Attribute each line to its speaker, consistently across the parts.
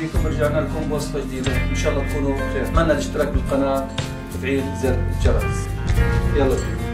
Speaker 1: بكم رجعنا لكم بوصفه جديدة. إن شاء الله تكونوا بخير. أتمنى الاشتراك بالقناة وتفعيل زر الجرس. يلا بينا.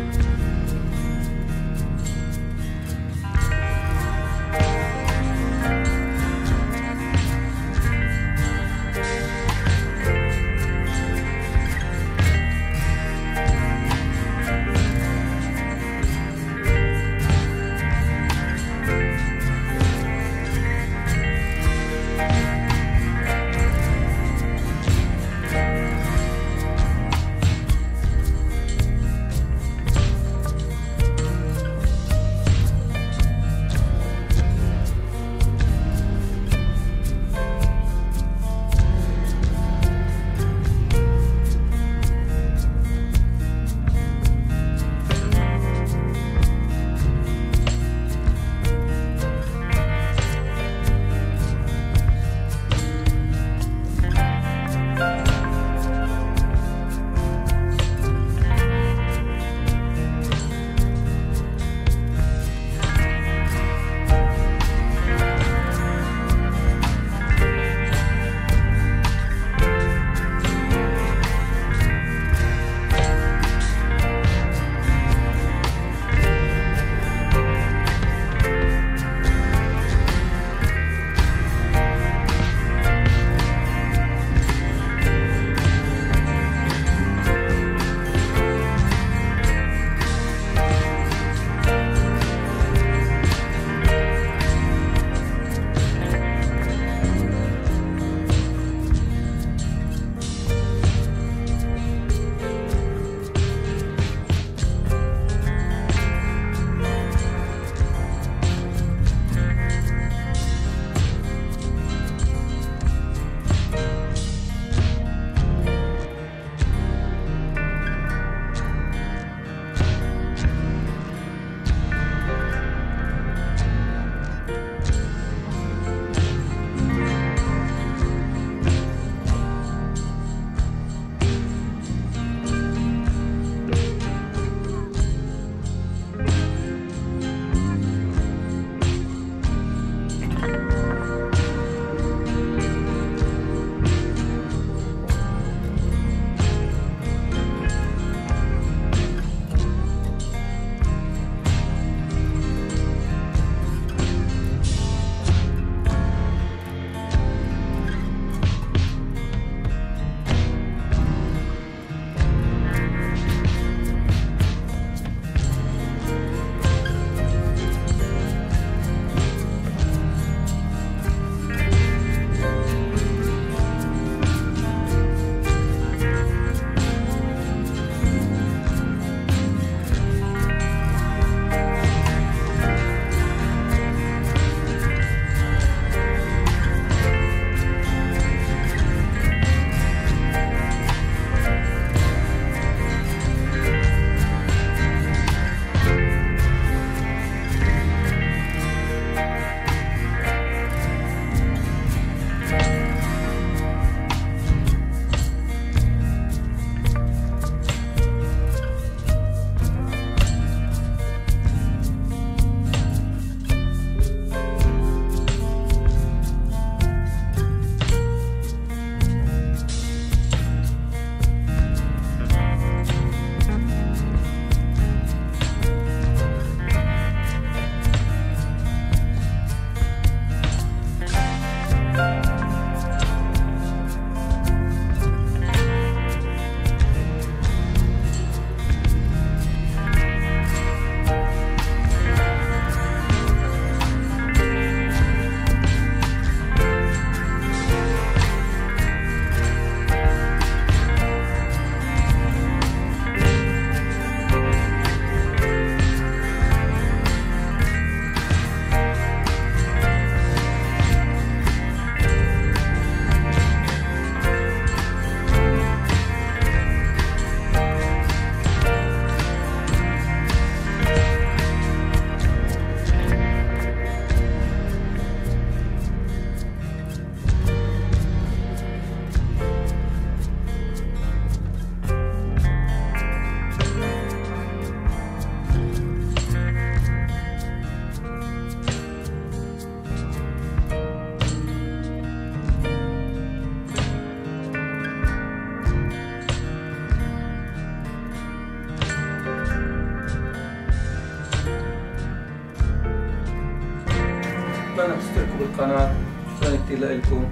Speaker 1: ولا تنسوا تشتركوا بالقناة شكرا كتير لكم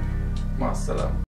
Speaker 1: مع السلامة.